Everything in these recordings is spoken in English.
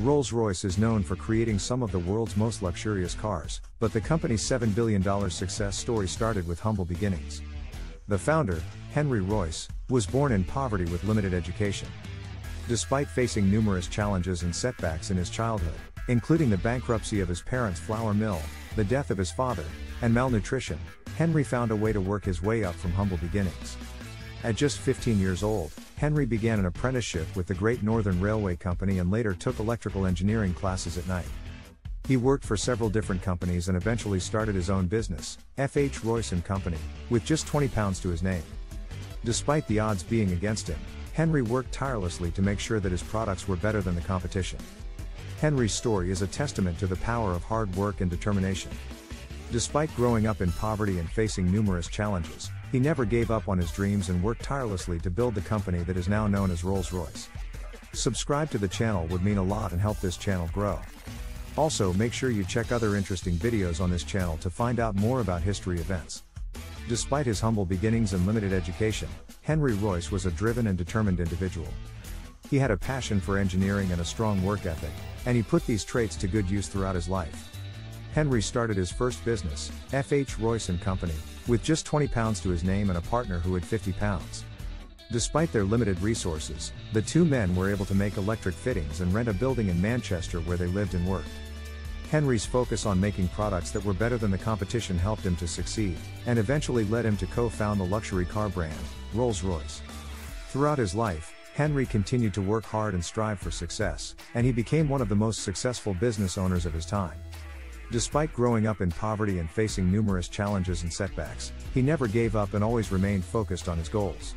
Rolls Royce is known for creating some of the world's most luxurious cars, but the company's $7 billion success story started with humble beginnings. The founder, Henry Royce, was born in poverty with limited education. Despite facing numerous challenges and setbacks in his childhood, including the bankruptcy of his parents' flour mill, the death of his father, and malnutrition, Henry found a way to work his way up from humble beginnings. At just 15 years old, Henry began an apprenticeship with the Great Northern Railway Company and later took electrical engineering classes at night. He worked for several different companies and eventually started his own business, F.H. Royce & Company, with just 20 pounds to his name. Despite the odds being against him, Henry worked tirelessly to make sure that his products were better than the competition. Henry's story is a testament to the power of hard work and determination. Despite growing up in poverty and facing numerous challenges, he never gave up on his dreams and worked tirelessly to build the company that is now known as Rolls Royce. Subscribe to the channel would mean a lot and help this channel grow. Also make sure you check other interesting videos on this channel to find out more about history events. Despite his humble beginnings and limited education, Henry Royce was a driven and determined individual. He had a passion for engineering and a strong work ethic, and he put these traits to good use throughout his life. Henry started his first business, F.H. Royce & Company, with just 20 pounds to his name and a partner who had 50 pounds. Despite their limited resources, the two men were able to make electric fittings and rent a building in Manchester where they lived and worked. Henry's focus on making products that were better than the competition helped him to succeed, and eventually led him to co-found the luxury car brand, Rolls-Royce. Throughout his life, Henry continued to work hard and strive for success, and he became one of the most successful business owners of his time. Despite growing up in poverty and facing numerous challenges and setbacks, he never gave up and always remained focused on his goals.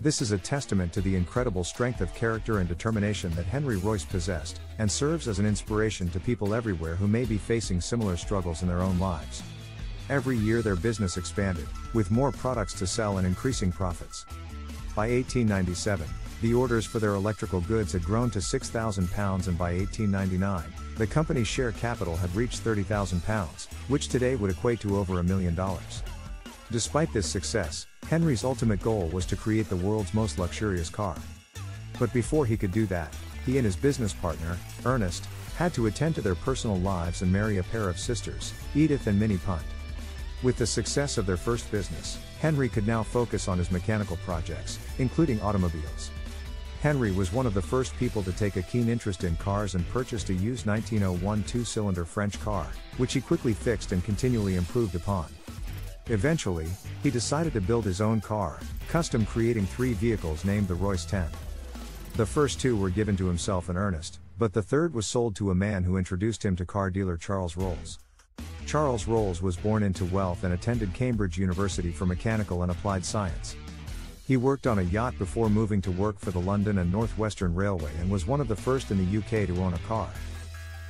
This is a testament to the incredible strength of character and determination that Henry Royce possessed, and serves as an inspiration to people everywhere who may be facing similar struggles in their own lives. Every year their business expanded, with more products to sell and increasing profits. By 1897, the orders for their electrical goods had grown to 6,000 pounds and by 1899, the company's share capital had reached 30,000 pounds, which today would equate to over a million dollars. Despite this success, Henry's ultimate goal was to create the world's most luxurious car. But before he could do that, he and his business partner, Ernest, had to attend to their personal lives and marry a pair of sisters, Edith and Minnie Punt. With the success of their first business, Henry could now focus on his mechanical projects, including automobiles. Henry was one of the first people to take a keen interest in cars and purchased a used 1901 two-cylinder French car, which he quickly fixed and continually improved upon. Eventually, he decided to build his own car, custom creating three vehicles named the Royce 10. The first two were given to himself and Ernest, but the third was sold to a man who introduced him to car dealer Charles Rolls. Charles Rolls was born into wealth and attended Cambridge University for mechanical and applied science. He worked on a yacht before moving to work for the London and North Western Railway and was one of the first in the UK to own a car.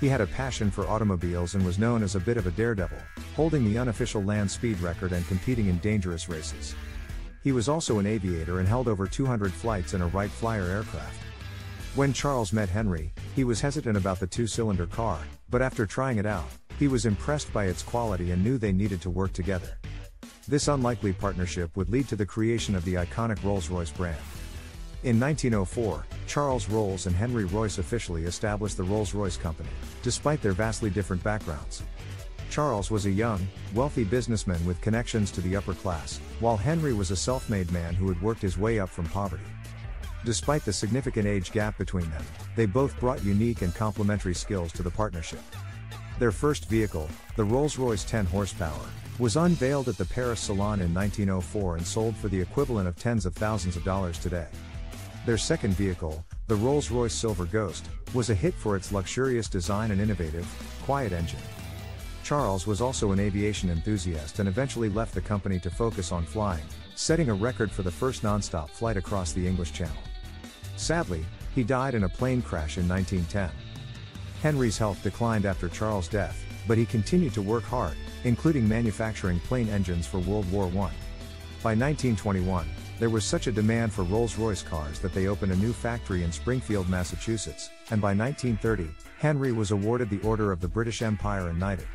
He had a passion for automobiles and was known as a bit of a daredevil, holding the unofficial land speed record and competing in dangerous races. He was also an aviator and held over 200 flights in a Wright Flyer aircraft. When Charles met Henry, he was hesitant about the two-cylinder car, but after trying it out, he was impressed by its quality and knew they needed to work together. This unlikely partnership would lead to the creation of the iconic Rolls-Royce brand. In 1904, Charles Rolls and Henry Royce officially established the Rolls-Royce Company, despite their vastly different backgrounds. Charles was a young, wealthy businessman with connections to the upper class, while Henry was a self-made man who had worked his way up from poverty. Despite the significant age gap between them, they both brought unique and complementary skills to the partnership. Their first vehicle, the Rolls-Royce 10 horsepower, was unveiled at the Paris Salon in 1904 and sold for the equivalent of tens of thousands of dollars today. Their second vehicle, the Rolls-Royce Silver Ghost, was a hit for its luxurious design and innovative, quiet engine. Charles was also an aviation enthusiast and eventually left the company to focus on flying, setting a record for the first non-stop flight across the English Channel. Sadly, he died in a plane crash in 1910. Henry's health declined after Charles' death, but he continued to work hard, including manufacturing plane engines for World War I. By 1921, there was such a demand for Rolls-Royce cars that they opened a new factory in Springfield, Massachusetts, and by 1930, Henry was awarded the Order of the British Empire and knighted.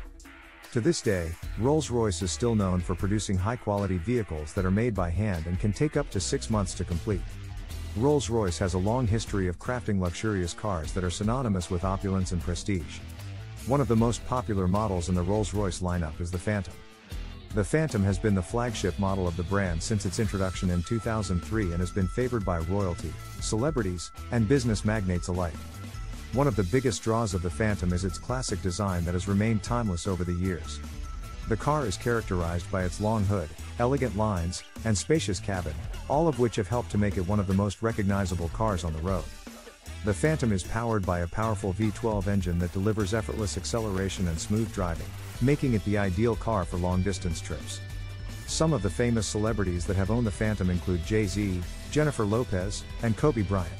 To this day, Rolls-Royce is still known for producing high-quality vehicles that are made by hand and can take up to six months to complete. Rolls Royce has a long history of crafting luxurious cars that are synonymous with opulence and prestige. One of the most popular models in the Rolls Royce lineup is the Phantom. The Phantom has been the flagship model of the brand since its introduction in 2003 and has been favored by royalty, celebrities, and business magnates alike. One of the biggest draws of the Phantom is its classic design that has remained timeless over the years. The car is characterized by its long hood, elegant lines, and spacious cabin, all of which have helped to make it one of the most recognizable cars on the road. The Phantom is powered by a powerful V12 engine that delivers effortless acceleration and smooth driving, making it the ideal car for long distance trips. Some of the famous celebrities that have owned the Phantom include Jay Z, Jennifer Lopez, and Kobe Bryant.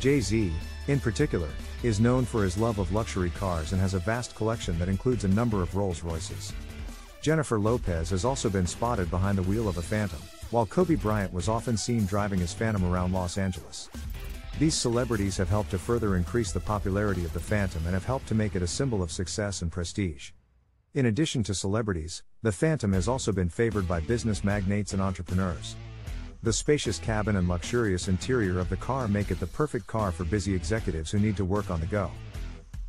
Jay Z, in particular, is known for his love of luxury cars and has a vast collection that includes a number of Rolls Royces. Jennifer Lopez has also been spotted behind the wheel of a Phantom, while Kobe Bryant was often seen driving his Phantom around Los Angeles. These celebrities have helped to further increase the popularity of the Phantom and have helped to make it a symbol of success and prestige. In addition to celebrities, the Phantom has also been favored by business magnates and entrepreneurs. The spacious cabin and luxurious interior of the car make it the perfect car for busy executives who need to work on the go.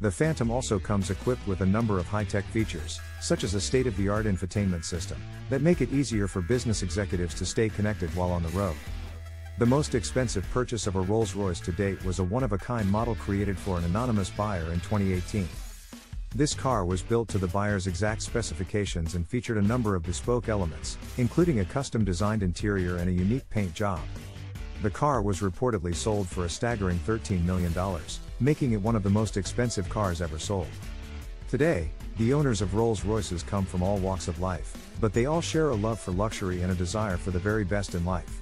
The Phantom also comes equipped with a number of high-tech features, such as a state-of-the-art infotainment system, that make it easier for business executives to stay connected while on the road. The most expensive purchase of a Rolls-Royce to date was a one-of-a-kind model created for an anonymous buyer in 2018. This car was built to the buyer's exact specifications and featured a number of bespoke elements, including a custom designed interior and a unique paint job. The car was reportedly sold for a staggering $13 million, making it one of the most expensive cars ever sold. Today, the owners of Rolls Royces come from all walks of life, but they all share a love for luxury and a desire for the very best in life.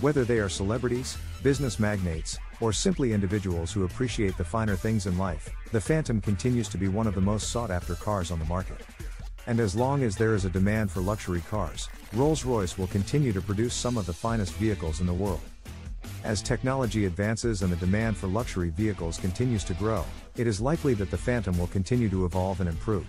Whether they are celebrities, business magnates, or simply individuals who appreciate the finer things in life, the Phantom continues to be one of the most sought after cars on the market. And as long as there is a demand for luxury cars, Rolls Royce will continue to produce some of the finest vehicles in the world. As technology advances and the demand for luxury vehicles continues to grow, it is likely that the Phantom will continue to evolve and improve.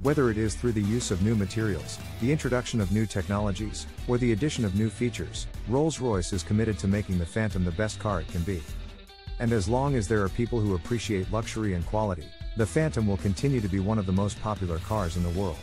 Whether it is through the use of new materials, the introduction of new technologies, or the addition of new features, Rolls-Royce is committed to making the Phantom the best car it can be. And as long as there are people who appreciate luxury and quality, the Phantom will continue to be one of the most popular cars in the world.